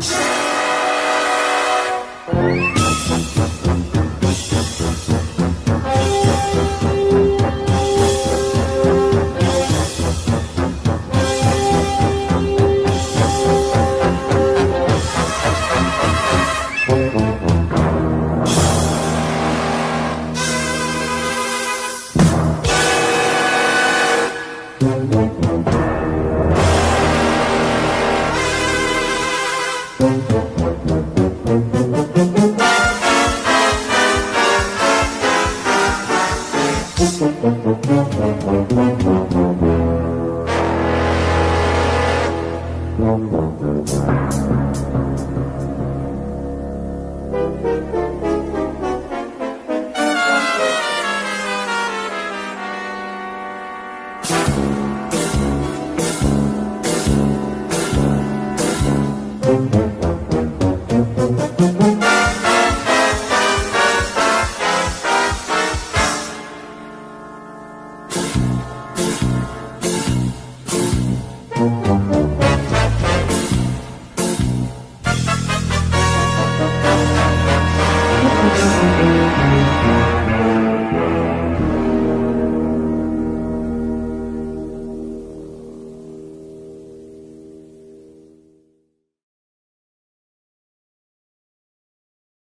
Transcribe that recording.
Jones.